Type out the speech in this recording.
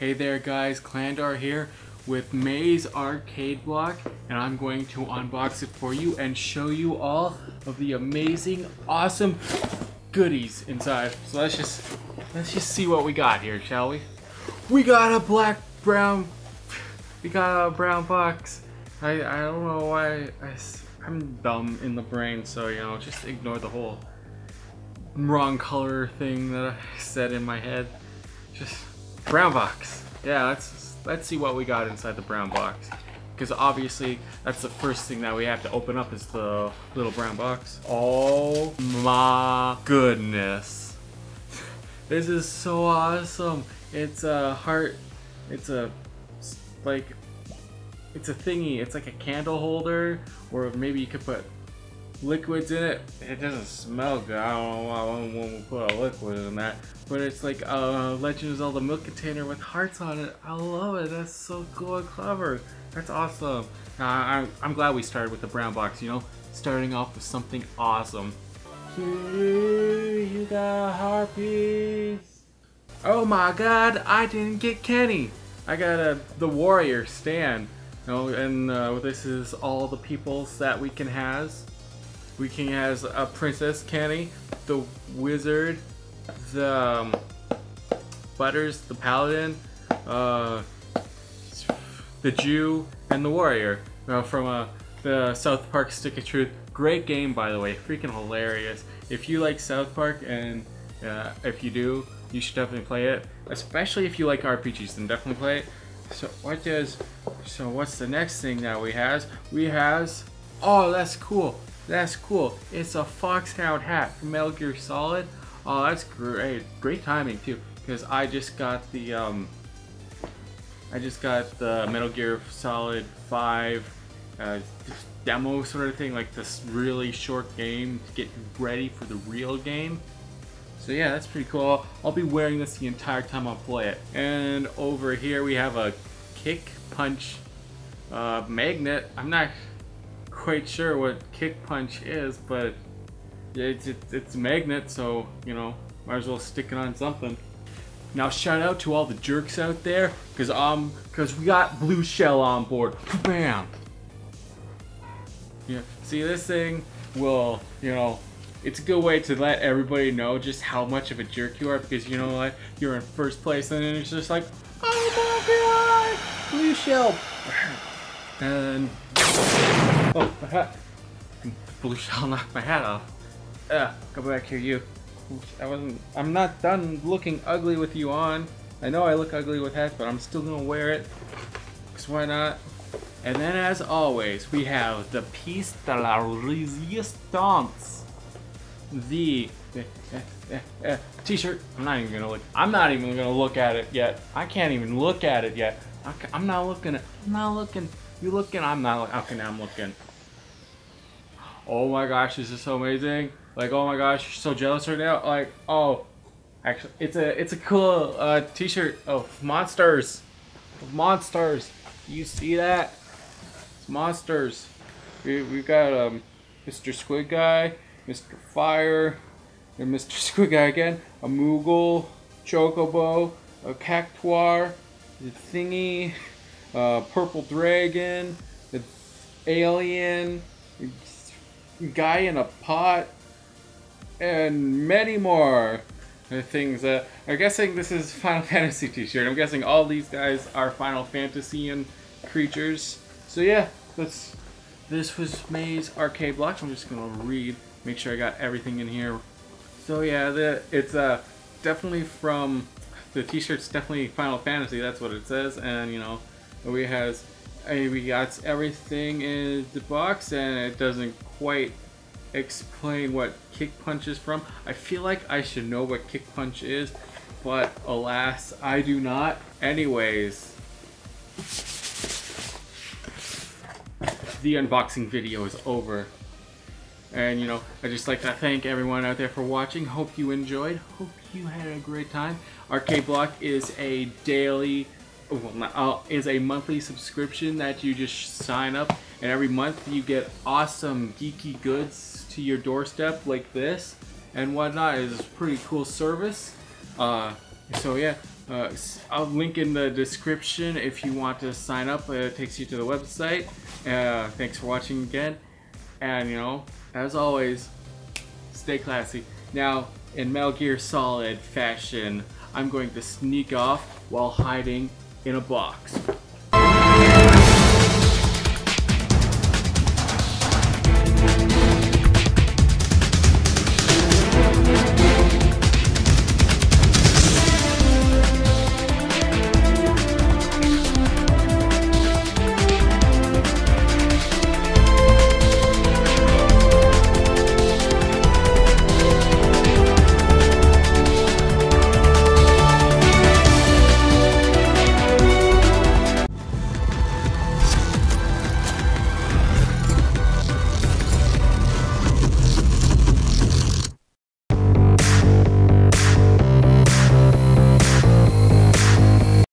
Hey there guys, Clandor here with May's Arcade Block and I'm going to unbox it for you and show you all of the amazing, awesome goodies inside. So let's just, let's just see what we got here, shall we? We got a black, brown, we got a brown box. I, I don't know why, I, I'm dumb in the brain, so you know, just ignore the whole wrong color thing that I said in my head. Just brown box. Yeah, let's let's see what we got inside the brown box. Because obviously that's the first thing that we have to open up is the little brown box. Oh my goodness. This is so awesome. It's a heart, it's a, like, it's a thingy. It's like a candle holder or maybe you could put liquids in it. It doesn't smell good. I don't know why I won't put a liquid in that. But it's like a Legend of Zelda milk container with hearts on it. I love it. That's so cool and clever. That's awesome. Uh, I'm, I'm glad we started with the brown box, you know? Starting off with something awesome. You got harpies. Oh my god, I didn't get Kenny. I got a the warrior Stan. You know, and uh, this is all the peoples that we can has. We can has a Princess Kenny, the wizard, the um, Butters, the paladin, uh, the Jew, and the warrior. Know, from uh, the South Park Stick of Truth. Great game, by the way. Freaking hilarious. If you like South Park, and uh, if you do, you should definitely play it. Especially if you like RPGs, then definitely play it. So what does? So what's the next thing that we has? We has. Oh, that's cool. That's cool. It's a Foxhound hat from Metal Gear Solid. Oh, that's great. Great timing too, because I just got the um. I just got the Metal Gear Solid 5 uh, demo sort of thing, like this really short game to get ready for the real game. So yeah, that's pretty cool. I'll be wearing this the entire time I play it. And over here we have a kick punch uh, magnet. I'm not quite sure what kick punch is, but it's, it's, it's a magnet, so, you know, might as well stick it on something. Now shout out to all the jerks out there, cause um, cause we got Blue Shell on board. Bam. Yeah. See, this thing will, you know, it's a good way to let everybody know just how much of a jerk you are, because you know what, you're in first place, and it's just like, oh my god, Blue Shell. And oh, my hat. Blue Shell knocked my hat off. Yeah, go back here, you. I wasn't. I'm not done looking ugly with you on. I know I look ugly with hats, but I'm still gonna wear it. Cause why not? And then, as always, we have the piece de la resistance, the uh, uh, uh, t-shirt. I'm not even gonna look. I'm not even gonna look at it yet. I can't even look at it yet. I, am not looking. At, I'm not looking. You looking? I'm not. Okay, now I'm looking. Oh my gosh, this is so amazing. Like, oh my gosh, so jealous right now. Like, oh, actually, it's a it's a cool uh, t-shirt of monsters, of monsters. You see that? It's monsters. We we got um, Mr. Squid Guy, Mr. Fire, and Mr. Squid Guy again. A Moogle, Chocobo, a Cactuar, the Thingy, uh, Purple Dragon, the Alien, Guy in a Pot and many more things. Uh, I'm guessing this is Final Fantasy t-shirt. I'm guessing all these guys are Final Fantasy and creatures. So yeah, that's this was May's Arcade Blocks. I'm just gonna read, make sure I got everything in here. So yeah, the, it's uh, definitely from the t-shirt's definitely Final Fantasy. That's what it says, and you know, we has we got everything in the box, and it doesn't quite explain what kick punch is from. I feel like I should know what kick punch is, but alas, I do not. Anyways, the unboxing video is over. And you know, I just like to thank everyone out there for watching. Hope you enjoyed. Hope you had a great time. Arcade Block is a daily, uh, is a monthly subscription that you just sign up, and every month you get awesome geeky goods to your doorstep like this and whatnot. It's a pretty cool service. Uh, So yeah, uh, I'll link in the description if you want to sign up. Uh, It takes you to the website. Uh, thanks for watching again, and you know, as always, stay classy. Now, in Metal Gear Solid fashion, I'm going to sneak off while hiding in a box.